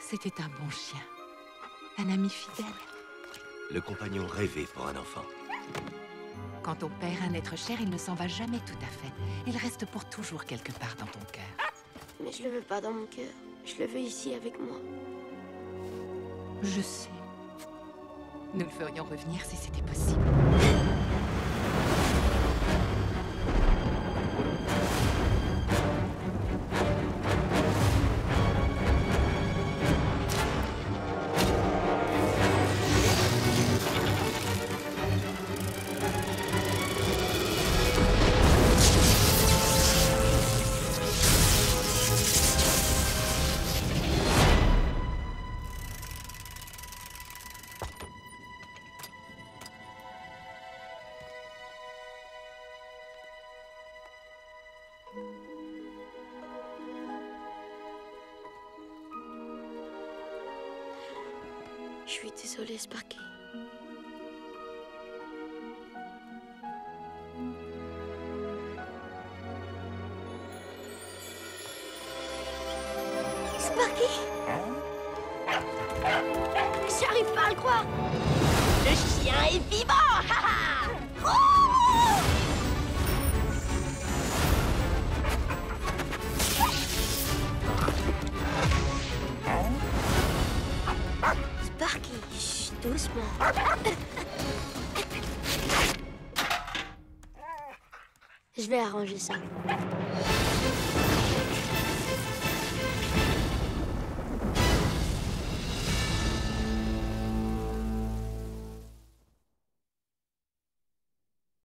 C'était un bon chien. Un ami fidèle. Le compagnon rêvé pour un enfant. Quand on perd un être cher, il ne s'en va jamais tout à fait. Il reste pour toujours quelque part dans ton cœur. Mais je le veux pas dans mon cœur. Je le veux ici avec moi. Je sais. Nous le ferions revenir si c'était possible. Je suis désolée, Sparky. Sparky? J'arrive pas à le croire. Le chien est vivant doucement. Je vais arranger ça.